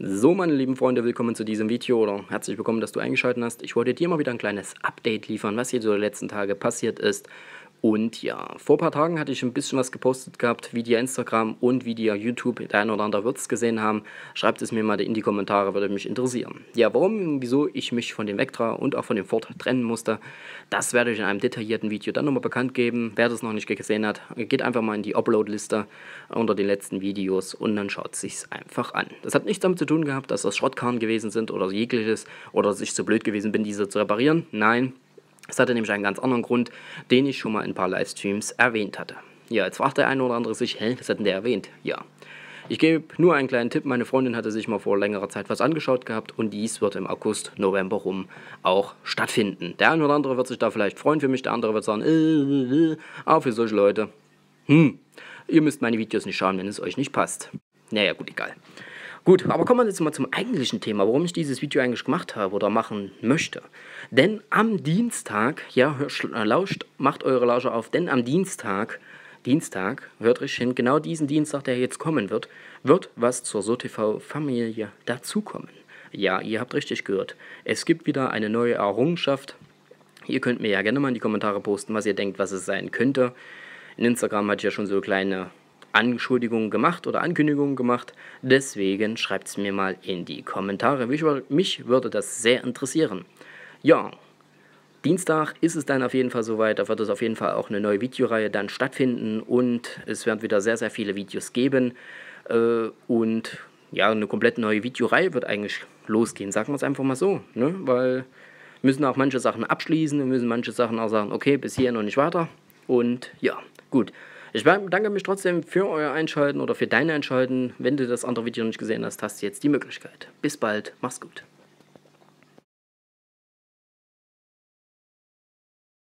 So, meine lieben Freunde, willkommen zu diesem Video oder herzlich willkommen, dass du eingeschaltet hast. Ich wollte dir mal wieder ein kleines Update liefern, was hier so die letzten Tage passiert ist und ja, vor ein paar Tagen hatte ich ein bisschen was gepostet gehabt, wie die Instagram und wie die YouTube, der ein oder andere wird es gesehen haben. Schreibt es mir mal in die Kommentare, würde mich interessieren. Ja, warum und wieso ich mich von dem Vectra und auch von dem Ford trennen musste, das werde ich in einem detaillierten Video dann nochmal bekannt geben. Wer das noch nicht gesehen hat, geht einfach mal in die Upload-Liste unter den letzten Videos und dann schaut es sich einfach an. Das hat nichts damit zu tun gehabt, dass das Schrottkarren gewesen sind oder jegliches oder dass ich so blöd gewesen bin, diese zu reparieren. Nein, es hatte nämlich einen ganz anderen Grund, den ich schon mal in ein paar Livestreams erwähnt hatte. Ja, jetzt fragt der eine oder andere sich, hä, was hat denn der erwähnt? Ja. Ich gebe nur einen kleinen Tipp. Meine Freundin hatte sich mal vor längerer Zeit was angeschaut gehabt und dies wird im August, November rum auch stattfinden. Der eine oder andere wird sich da vielleicht freuen für mich, der andere wird sagen, äh, äh, äh. aber für solche Leute, hm, ihr müsst meine Videos nicht schauen, wenn es euch nicht passt. Naja, gut, egal. Gut, aber kommen wir jetzt mal zum eigentlichen Thema, warum ich dieses Video eigentlich gemacht habe oder machen möchte. Denn am Dienstag, ja, äh, lauscht, macht eure Lausche auf, denn am Dienstag, Dienstag, hört euch hin, genau diesen Dienstag, der jetzt kommen wird, wird was zur SoTV-Familie dazukommen. Ja, ihr habt richtig gehört. Es gibt wieder eine neue Errungenschaft. Ihr könnt mir ja gerne mal in die Kommentare posten, was ihr denkt, was es sein könnte. In Instagram hatte ich ja schon so kleine Anschuldigungen gemacht oder Ankündigungen gemacht. Deswegen schreibt es mir mal in die Kommentare. Mich, mich würde das sehr interessieren. Ja, Dienstag ist es dann auf jeden Fall soweit. Da wird es auf jeden Fall auch eine neue Videoreihe dann stattfinden und es werden wieder sehr, sehr viele Videos geben. Äh, und ja, eine komplett neue Videoreihe wird eigentlich losgehen, sagen wir es einfach mal so. Ne? Weil wir müssen auch manche Sachen abschließen, wir müssen manche Sachen auch sagen, okay, bis hier und nicht weiter. Und ja, gut. Ich bedanke mich trotzdem für euer Einschalten oder für deine Einschalten. Wenn du das andere Video noch nicht gesehen hast, hast du jetzt die Möglichkeit. Bis bald, mach's gut.